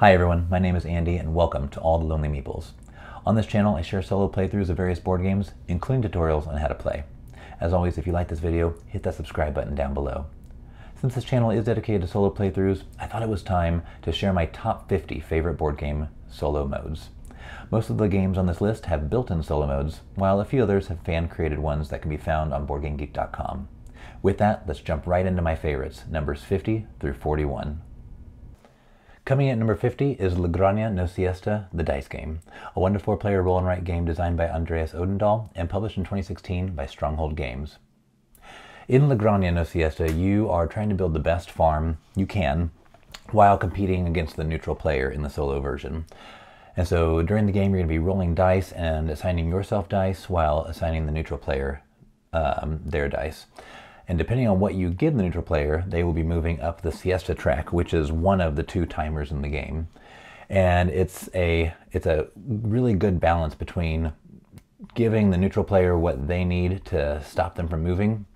Hi everyone, my name is Andy and welcome to All the Lonely Meeples. On this channel I share solo playthroughs of various board games, including tutorials on how to play. As always, if you like this video, hit that subscribe button down below. Since this channel is dedicated to solo playthroughs, I thought it was time to share my top 50 favorite board game solo modes. Most of the games on this list have built-in solo modes, while a few others have fan-created ones that can be found on BoardGameGeek.com. With that, let's jump right into my favorites, numbers 50 through 41. Coming in at number 50 is La Granja No Siesta, the dice game, a 1 to 4 player roll and write game designed by Andreas Odendahl and published in 2016 by Stronghold Games. In La Granja No Siesta, you are trying to build the best farm you can while competing against the neutral player in the solo version. And so during the game, you're going to be rolling dice and assigning yourself dice while assigning the neutral player um, their dice. And depending on what you give the neutral player, they will be moving up the siesta track, which is one of the two timers in the game. And it's a it's a really good balance between giving the neutral player what they need to stop them from moving,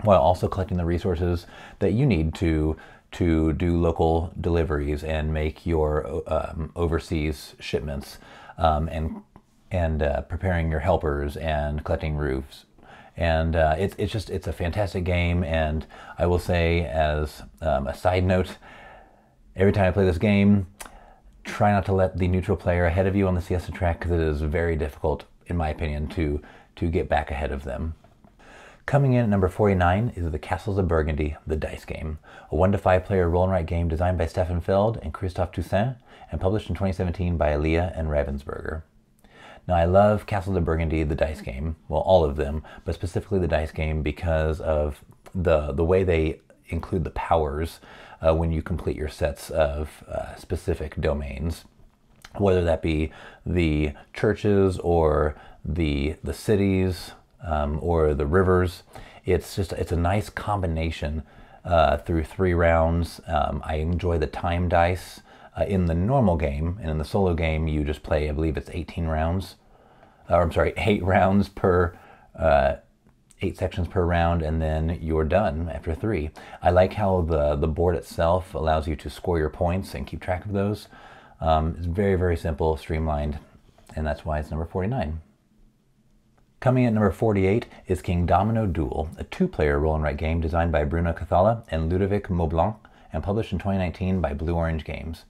while also collecting the resources that you need to to do local deliveries and make your um, overseas shipments um, and and uh, preparing your helpers and collecting roofs and uh, it's it's just it's a fantastic game. And I will say, as um, a side note, every time I play this game, try not to let the neutral player ahead of you on the siesta track because it is very difficult, in my opinion, to to get back ahead of them. Coming in at number 49 is the Castles of Burgundy, the dice game, a 1 to 5 player roll and write game designed by Stefan Feld and Christophe Toussaint and published in 2017 by Alea and Ravensburger. Now, I love Castle of Burgundy, the dice game, well, all of them, but specifically the dice game because of the, the way they include the powers uh, when you complete your sets of uh, specific domains, whether that be the churches or the, the cities um, or the rivers. It's just it's a nice combination uh, through three rounds. Um, I enjoy the time dice. Uh, in the normal game and in the solo game, you just play, I believe it's 18 rounds, or I'm sorry, eight rounds per, uh, eight sections per round, and then you're done after three. I like how the, the board itself allows you to score your points and keep track of those. Um, it's very, very simple, streamlined, and that's why it's number 49. Coming at number 48 is Kingdomino Duel, a two-player roll and write game designed by Bruno Cathala and Ludovic Maublanc and published in 2019 by Blue Orange Games.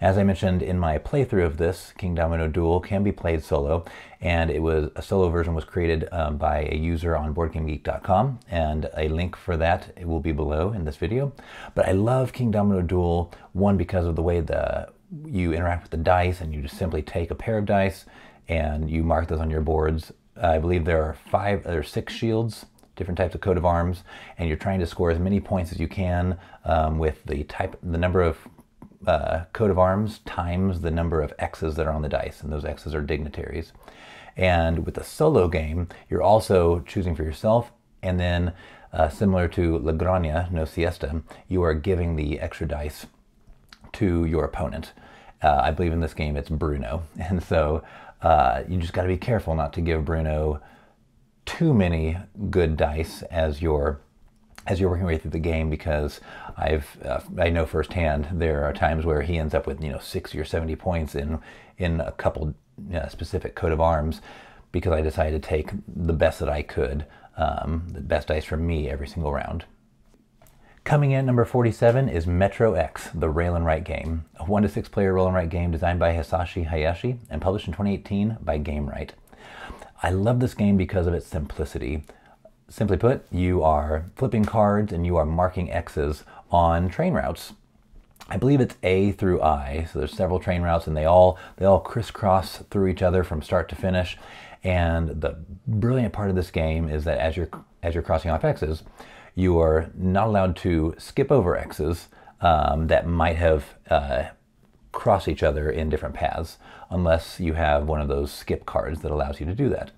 As I mentioned in my playthrough of this, Kingdomino Duel can be played solo, and it was a solo version was created um, by a user on BoardGameGeek.com, and a link for that will be below in this video. But I love Kingdomino Duel one because of the way the you interact with the dice, and you just simply take a pair of dice and you mark those on your boards. I believe there are five or six shields different types of coat of arms, and you're trying to score as many points as you can um, with the type, the number of uh, coat of arms times the number of X's that are on the dice, and those X's are dignitaries. And with the solo game, you're also choosing for yourself, and then uh, similar to La Granja, No Siesta, you are giving the extra dice to your opponent. Uh, I believe in this game it's Bruno, and so uh, you just got to be careful not to give Bruno too many good dice as you're as you're working your way through the game because I've uh, I know firsthand there are times where he ends up with you know 60 or 70 points in in a couple uh, specific coat of arms because I decided to take the best that I could, um, the best dice from me every single round. Coming in number 47 is Metro X, the rail and write game, a 1 to 6 player roll and write game designed by Hisashi Hayashi and published in 2018 by Gamewright. I love this game because of its simplicity. Simply put, you are flipping cards and you are marking X's on train routes. I believe it's A through I, so there's several train routes and they all they all crisscross through each other from start to finish. And the brilliant part of this game is that as you're as you're crossing off X's, you are not allowed to skip over X's um, that might have uh, crossed each other in different paths, unless you have one of those skip cards that allows you to do that.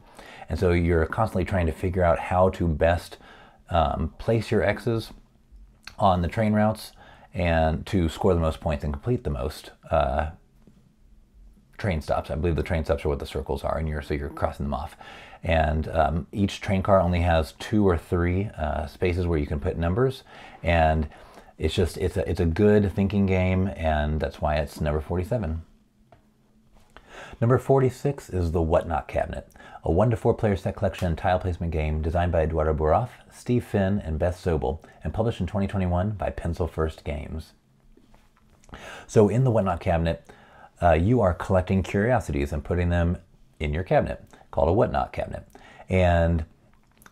And so you're constantly trying to figure out how to best um, place your X's on the train routes and to score the most points and complete the most uh, train stops. I believe the train stops are what the circles are, and you're so you're crossing them off. And um, each train car only has two or three uh, spaces where you can put numbers, and it's just it's a it's a good thinking game, and that's why it's number 47. Number 46 is the Whatnot Cabinet, a one to four player set collection and tile placement game designed by Eduardo Baraf, Steve Finn, and Beth Sobel, and published in 2021 by Pencil First Games. So, in the Whatnot Cabinet, uh, you are collecting curiosities and putting them in your cabinet, called a Whatnot cabinet. And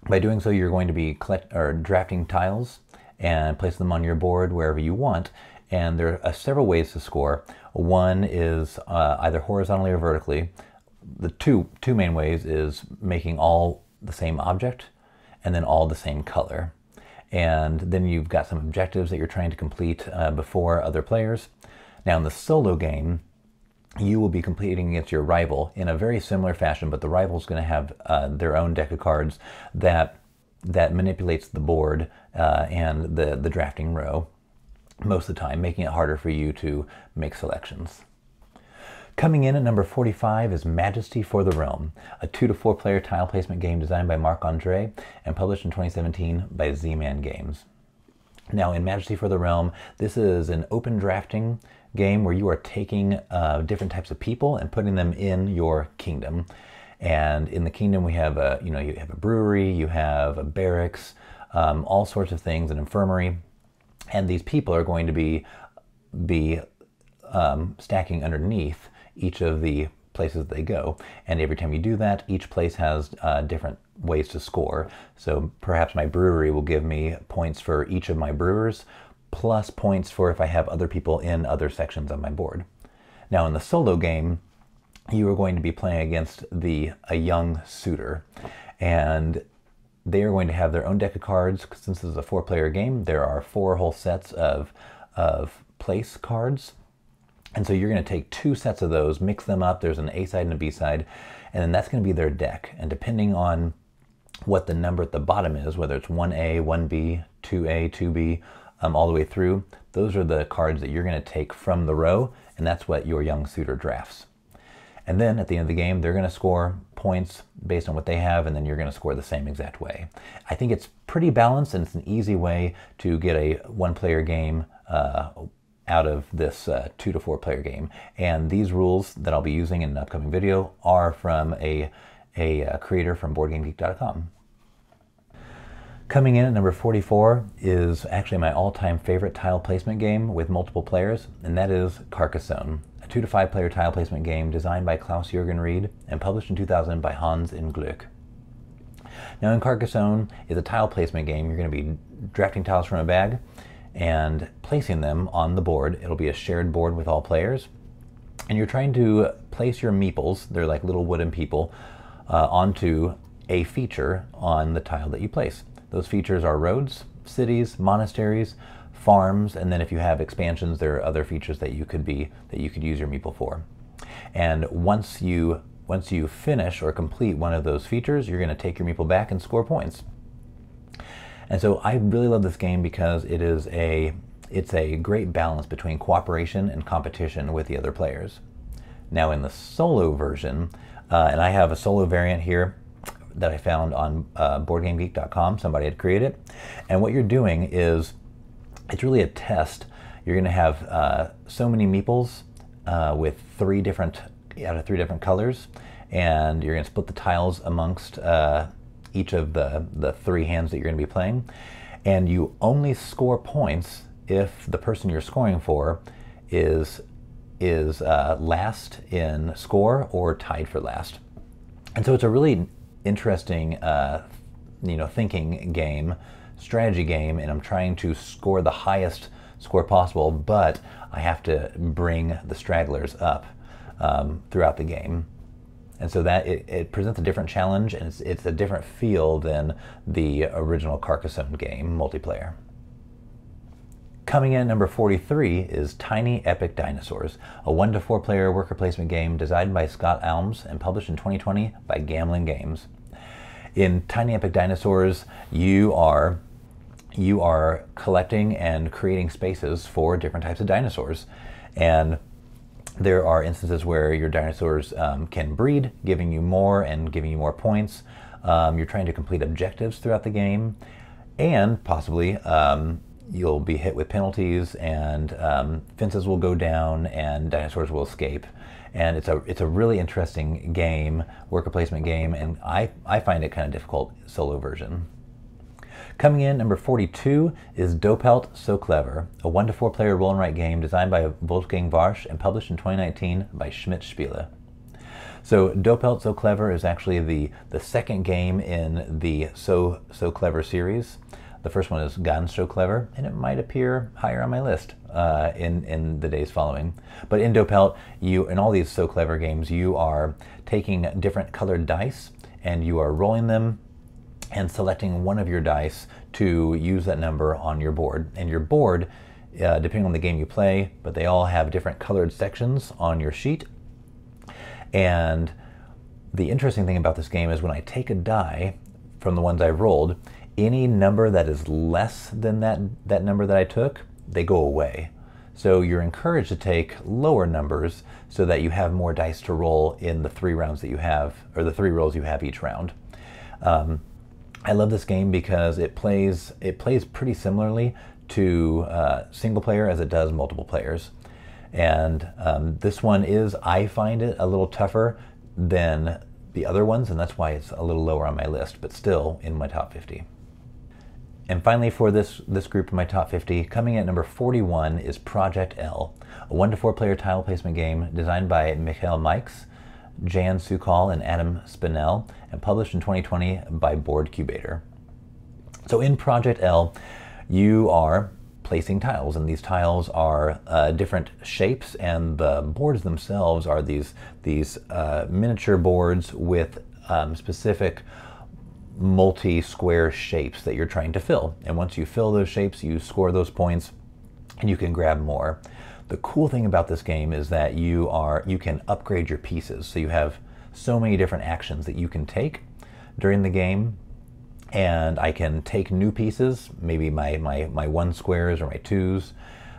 by doing so, you're going to be collect or drafting tiles and place them on your board wherever you want. And there are several ways to score. One is uh, either horizontally or vertically. The two two main ways is making all the same object and then all the same color. And then you've got some objectives that you're trying to complete uh, before other players. Now in the solo game, you will be competing against your rival in a very similar fashion, but the rival is going to have uh, their own deck of cards that that manipulates the board uh, and the the drafting row most of the time, making it harder for you to make selections. Coming in at number 45 is Majesty for the Realm, a two to four player tile placement game designed by Marc Andre and published in 2017 by Z Man Games. Now, in Majesty for the Realm, this is an open drafting game where you are taking uh, different types of people and putting them in your kingdom. And in the kingdom, we have a you know you have a brewery, you have a barracks, um, all sorts of things, an infirmary, and these people are going to be be um, stacking underneath each of the places they go. And every time you do that, each place has uh, different ways to score. So perhaps my brewery will give me points for each of my brewers, plus points for if I have other people in other sections of my board. Now in the solo game, you are going to be playing against the a young suitor, and they are going to have their own deck of cards. Since this is a four-player game, there are four whole sets of of place cards, and so you're going to take two sets of those, mix them up. There's an A side and a B side, and then that's going to be their deck. And depending on what the number at the bottom is, whether it's 1A, 1B, 2A, 2B, um, all the way through, those are the cards that you're going to take from the row, and that's what your young suitor drafts. And then at the end of the game, they're going to score points based on what they have, and then you're going to score the same exact way. I think it's pretty balanced, and it's an easy way to get a one player game uh, out of this uh, two to four player game. And these rules that I'll be using in an upcoming video are from a, a, a uh, creator from BoardGameGeek.com. Coming in at number 44 is actually my all-time favorite tile placement game with multiple players, and that is Carcassonne, a two to five player tile placement game designed by Klaus Jürgen Wrede and published in 2000 by Hans im Glück. Now in Carcassonne is a tile placement game. You're going to be drafting tiles from a bag and placing them on the board. It'll be a shared board with all players. And you're trying to place your meeples, they're like little wooden people, uh, onto a feature on the tile that you place. Those features are roads, cities, monasteries, farms, and then if you have expansions, there are other features that you could be that you could use your meeple for. And once you once you finish or complete one of those features, you're going to take your meeple back and score points. And so I really love this game because it is a it's a great balance between cooperation and competition with the other players. Now in the solo version, uh, and I have a solo variant here, that I found on uh, BoardGameGeek.com. Somebody had created it. And what you're doing is, it's really a test. You're going to have uh, so many meeples uh, with three different, out of three different colors, and you're going to split the tiles amongst uh, each of the, the three hands that you're going to be playing. And you only score points if the person you're scoring for is is uh, last in score or tied for last. And so it's a really interesting, uh, you know, thinking game, strategy game, and I'm trying to score the highest score possible, but I have to bring the stragglers up um, throughout the game. And so that it, it, presents a different challenge and it's, it's a different feel than the original Carcassonne game multiplayer. Coming in at number 43 is Tiny Epic Dinosaurs, a one to four player worker placement game designed by Scott Almes and published in 2020 by Gamelyn Games in Tiny Epic Dinosaurs, you are you are collecting and creating spaces for different types of dinosaurs, and there are instances where your dinosaurs um, can breed, giving you more and giving you more points. Um, you're trying to complete objectives throughout the game, and possibly um, you'll be hit with penalties and um, fences will go down and dinosaurs will escape. And it's a it's a really interesting game, worker placement game, and I, I find it kind of difficult solo version. Coming in number 42 is Doppelt So Clever, a 1 to 4 player roll and write game designed by Wolfgang Warsch and published in 2019 by Schmidt Spiele. So Doppelt So Clever is actually the, the second game in the So So Clever series. The first one is Ganz So Clever, and it might appear higher on my list uh, in, in the days following. But in Doppelt, you in all these So Clever games, you are taking different colored dice and you are rolling them and selecting one of your dice to use that number on your board. And your board, uh, depending on the game you play, but they all have different colored sections on your sheet and the interesting thing about this game is when I take a die from the ones I've rolled, any number that is less than that, that number that I took, they go away. So you're encouraged to take lower numbers so that you have more dice to roll in the three rounds that you have, or the three rolls you have each round. Um, I love this game because it plays it plays pretty similarly to uh, single player as it does multiple players. And um, this one is, I find it a little tougher than the other ones, and that's why it's a little lower on my list, but still in my top 50. And finally, for this, this group in my top 50, coming at number 41 is Project L, a one to four player tile placement game designed by Michael Mikes, Jan Soukal, and Adam Spinell, and published in 2020 by Boardcubator. So in Project L, you are placing tiles and these tiles are uh, different shapes and the boards themselves are these these uh, miniature boards with um, specific multi-square shapes that you're trying to fill and once you fill those shapes you score those points and you can grab more the cool thing about this game is that you are you can upgrade your pieces so you have so many different actions that you can take during the game and I can take new pieces, maybe my, my, my one squares or my twos,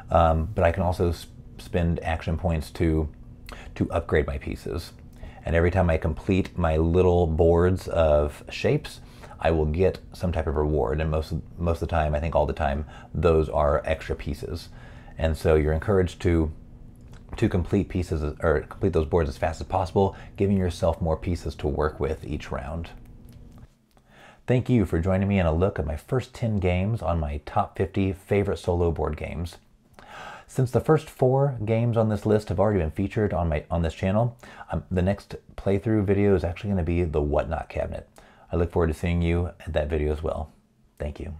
um, but I can also sp spend action points to, to upgrade my pieces. And every time I complete my little boards of shapes, I will get some type of reward. And most, most of the time, I think all the time, those are extra pieces. And so you're encouraged to to complete pieces or complete those boards as fast as possible, giving yourself more pieces to work with each round. Thank you for joining me in a look at my first 10 games on my top 50 favorite solo board games. Since the first four games on this list have already been featured on, my, on this channel, um, the next playthrough video is actually going to be the Whatnot cabinet. I look forward to seeing you at that video as well. Thank you.